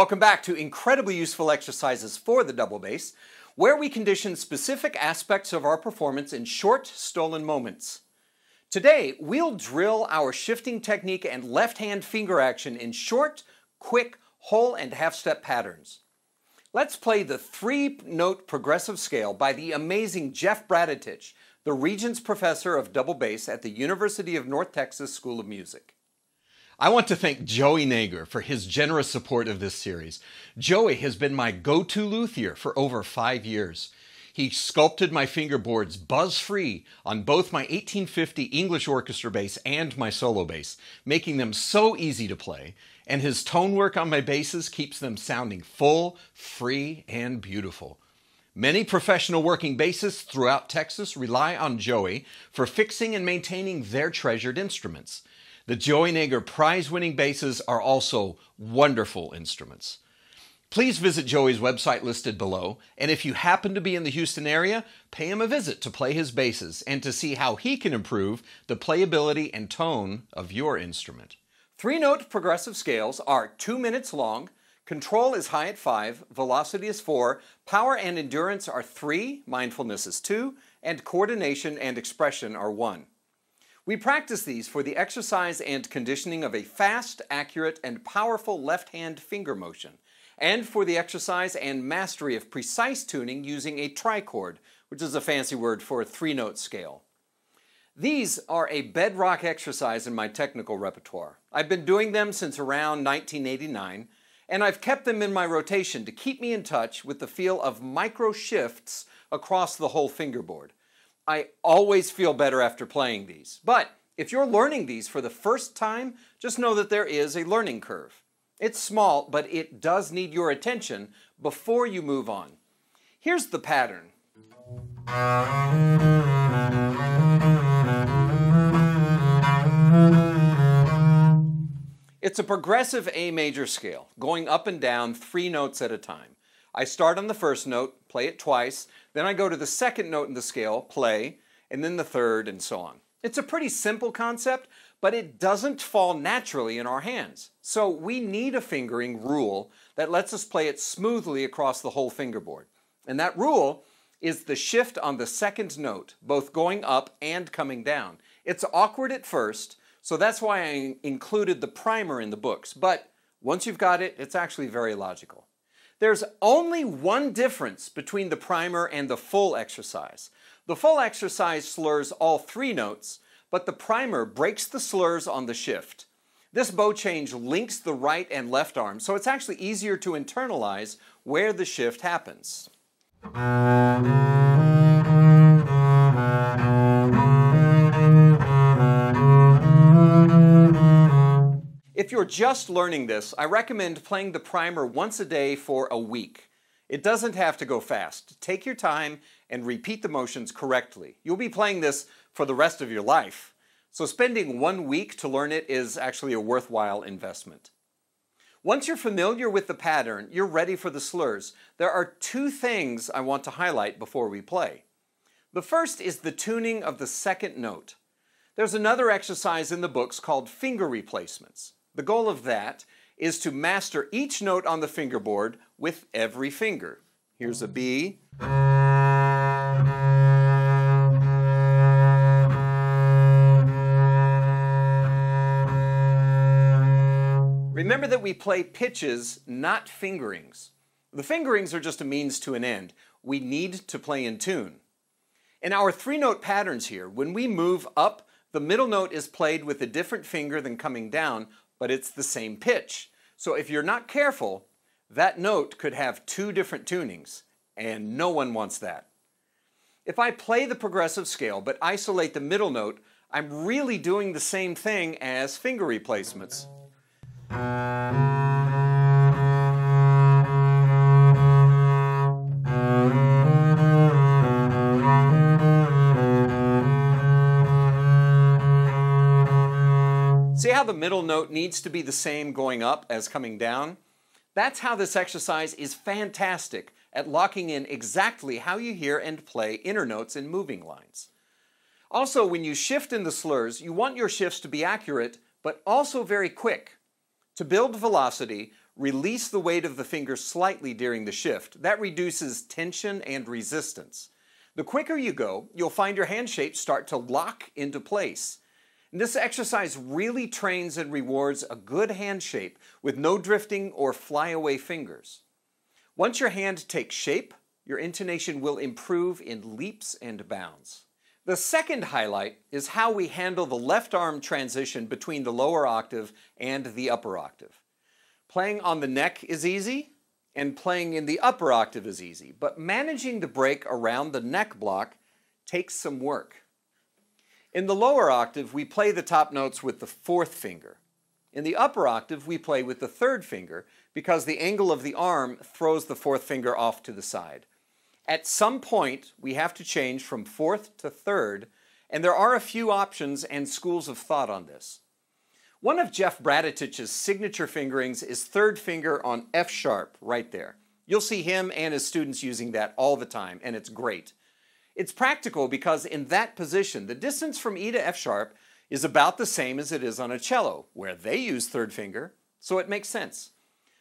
Welcome back to incredibly useful exercises for the double bass, where we condition specific aspects of our performance in short, stolen moments. Today, we'll drill our shifting technique and left-hand finger action in short, quick, whole and half-step patterns. Let's play the three-note progressive scale by the amazing Jeff Bradetich, the Regents Professor of Double Bass at the University of North Texas School of Music. I want to thank Joey Naeger for his generous support of this series. Joey has been my go-to luthier for over five years. He sculpted my fingerboards buzz-free on both my 1850 English orchestra bass and my solo bass, making them so easy to play, and his tone work on my basses keeps them sounding full, free, and beautiful. Many professional working bassists throughout Texas rely on Joey for fixing and maintaining their treasured instruments. The Joey prize winning basses are also wonderful instruments. Please visit Joey's website listed below, and if you happen to be in the Houston area, pay him a visit to play his basses and to see how he can improve the playability and tone of your instrument. Three note progressive scales are two minutes long, control is high at five, velocity is four, power and endurance are three, mindfulness is two, and coordination and expression are one. We practice these for the exercise and conditioning of a fast, accurate, and powerful left-hand finger motion, and for the exercise and mastery of precise tuning using a trichord, which is a fancy word for a three-note scale. These are a bedrock exercise in my technical repertoire. I've been doing them since around 1989, and I've kept them in my rotation to keep me in touch with the feel of micro shifts across the whole fingerboard. I always feel better after playing these. But if you're learning these for the first time, just know that there is a learning curve. It's small, but it does need your attention before you move on. Here's the pattern. It's a progressive A major scale, going up and down three notes at a time. I start on the first note, play it twice, then I go to the second note in the scale, play, and then the third, and so on. It's a pretty simple concept, but it doesn't fall naturally in our hands. So we need a fingering rule that lets us play it smoothly across the whole fingerboard. And that rule is the shift on the second note, both going up and coming down. It's awkward at first, so that's why I included the primer in the books. But once you've got it, it's actually very logical. There's only one difference between the primer and the full exercise. The full exercise slurs all three notes, but the primer breaks the slurs on the shift. This bow change links the right and left arm, so it's actually easier to internalize where the shift happens. If you're just learning this, I recommend playing the primer once a day for a week. It doesn't have to go fast. Take your time and repeat the motions correctly. You'll be playing this for the rest of your life. So spending one week to learn it is actually a worthwhile investment. Once you're familiar with the pattern, you're ready for the slurs. There are two things I want to highlight before we play. The first is the tuning of the second note. There's another exercise in the books called finger replacements. The goal of that is to master each note on the fingerboard with every finger. Here's a B. Remember that we play pitches, not fingerings. The fingerings are just a means to an end. We need to play in tune. In our three note patterns here, when we move up, the middle note is played with a different finger than coming down, but it's the same pitch. So if you're not careful, that note could have two different tunings, and no one wants that. If I play the progressive scale but isolate the middle note, I'm really doing the same thing as finger replacements. See how the middle note needs to be the same going up as coming down? That's how this exercise is fantastic at locking in exactly how you hear and play inner notes in moving lines. Also, when you shift in the slurs, you want your shifts to be accurate, but also very quick. To build velocity, release the weight of the finger slightly during the shift. That reduces tension and resistance. The quicker you go, you'll find your hand shapes start to lock into place. And this exercise really trains and rewards a good hand shape with no drifting or flyaway fingers. Once your hand takes shape, your intonation will improve in leaps and bounds. The second highlight is how we handle the left arm transition between the lower octave and the upper octave. Playing on the neck is easy, and playing in the upper octave is easy, but managing the break around the neck block takes some work. In the lower octave, we play the top notes with the fourth finger. In the upper octave, we play with the third finger because the angle of the arm throws the fourth finger off to the side. At some point, we have to change from fourth to third, and there are a few options and schools of thought on this. One of Jeff Bradetich's signature fingerings is third finger on F sharp right there. You'll see him and his students using that all the time, and it's great. It's practical because in that position, the distance from E to F sharp is about the same as it is on a cello, where they use third finger, so it makes sense.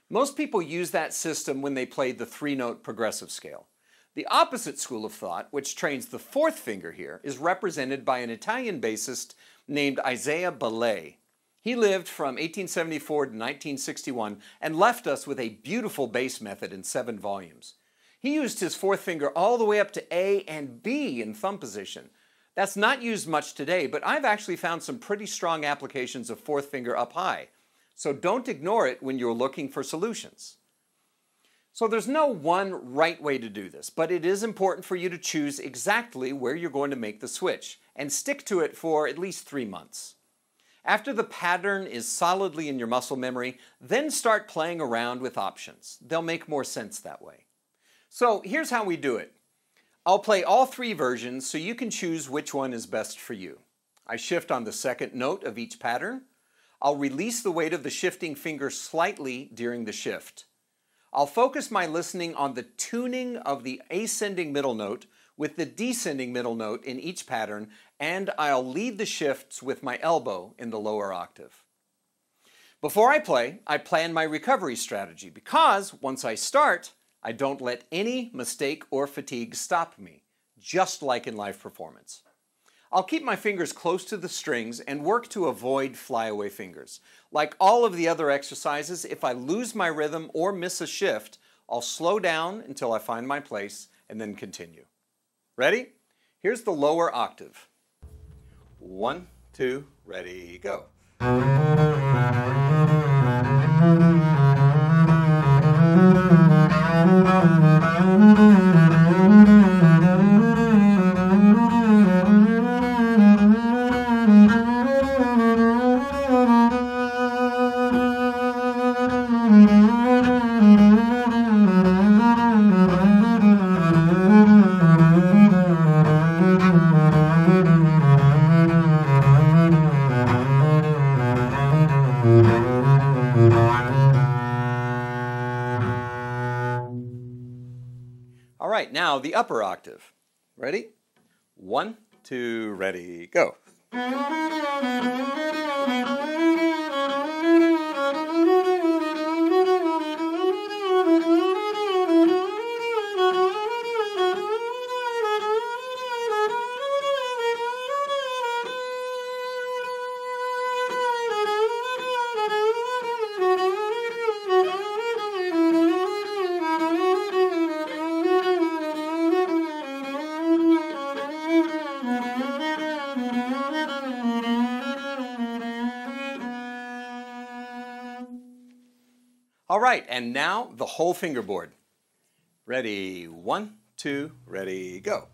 Most people use that system when they play the three note progressive scale. The opposite school of thought, which trains the fourth finger here, is represented by an Italian bassist named Isaia Billè. He lived from 1874 to 1961 and left us with a beautiful bass method in seven volumes. He used his fourth finger all the way up to A and B in thumb position. That's not used much today, but I've actually found some pretty strong applications of fourth finger up high. So don't ignore it when you're looking for solutions. So there's no one right way to do this, but it is important for you to choose exactly where you're going to make the switch and stick to it for at least three months. After the pattern is solidly in your muscle memory, then start playing around with options. They'll make more sense that way. So here's how we do it. I'll play all three versions so you can choose which one is best for you. I shift on the second note of each pattern. I'll release the weight of the shifting finger slightly during the shift. I'll focus my listening on the tuning of the ascending middle note with the descending middle note in each pattern, and I'll lead the shifts with my elbow in the lower octave. Before I play, I plan my recovery strategy because once I start, I don't let any mistake or fatigue stop me, just like in live performance. I'll keep my fingers close to the strings and work to avoid flyaway fingers. Like all of the other exercises, if I lose my rhythm or miss a shift, I'll slow down until I find my place and then continue. Ready? Here's the lower octave. One, two, ready, go. The upper octave. Ready? One, two, ready, go. All right, and now the whole fingerboard. Ready, one, two, ready, go.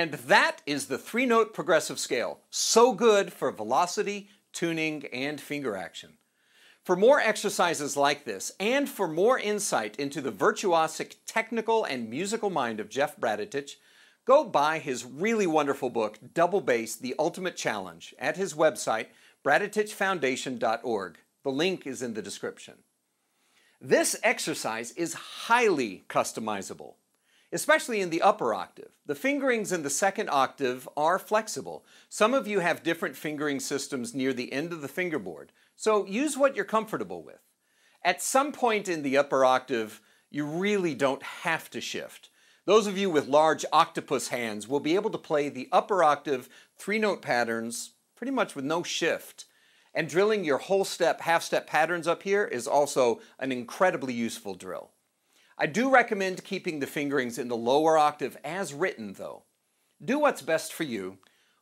And that is the three note progressive scale. So good for velocity, tuning, and finger action. For more exercises like this, and for more insight into the virtuosic technical and musical mind of Jeff Bradetich, go buy his really wonderful book, Double Bass The Ultimate Challenge, at his website, bradetichfoundation.org. The link is in the description. This exercise is highly customizable especially in the upper octave. The fingerings in the second octave are flexible. Some of you have different fingering systems near the end of the fingerboard, so use what you're comfortable with. At some point in the upper octave, you really don't have to shift. Those of you with large octopus hands will be able to play the upper octave three note patterns pretty much with no shift. And drilling your whole step, half step patterns up here is also an incredibly useful drill. I do recommend keeping the fingerings in the lower octave as written, though. Do what's best for you,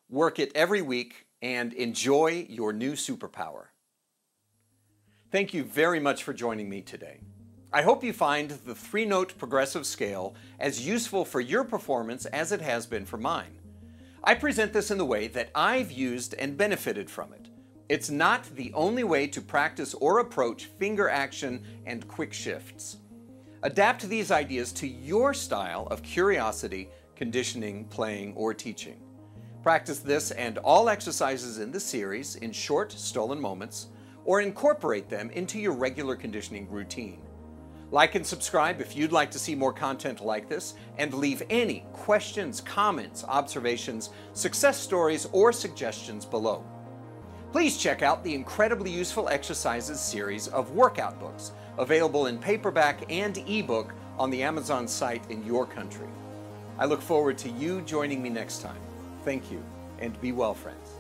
work it every week, and enjoy your new superpower. Thank you very much for joining me today. I hope you find the three note progressive scale as useful for your performance as it has been for mine. I present this in the way that I've used and benefited from it. It's not the only way to practice or approach finger action and quick shifts. Adapt these ideas to your style of curiosity, conditioning, playing, or teaching. Practice this and all exercises in the series in short, stolen moments, or incorporate them into your regular conditioning routine. Like and subscribe if you'd like to see more content like this, and leave any questions, comments, observations, success stories, or suggestions below. Please check out the incredibly useful exercises series of workout books available in paperback and ebook on the Amazon site in your country. I look forward to you joining me next time. Thank you, and be well, friends.